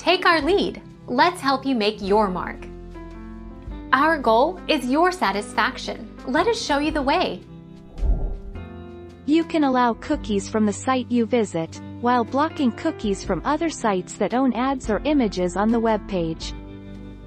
Take our lead. Let's help you make your mark. Our goal is your satisfaction. Let us show you the way. You can allow cookies from the site you visit, while blocking cookies from other sites that own ads or images on the web page.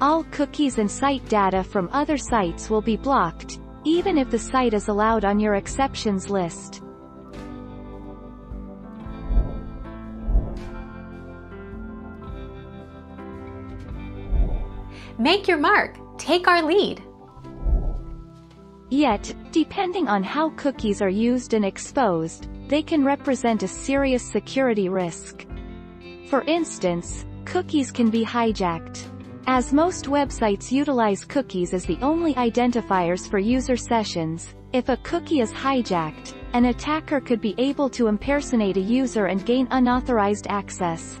All cookies and site data from other sites will be blocked, even if the site is allowed on your exceptions list. Make your mark. Take our lead. Yet, depending on how cookies are used and exposed, they can represent a serious security risk. For instance, cookies can be hijacked. As most websites utilize cookies as the only identifiers for user sessions, if a cookie is hijacked, an attacker could be able to impersonate a user and gain unauthorized access.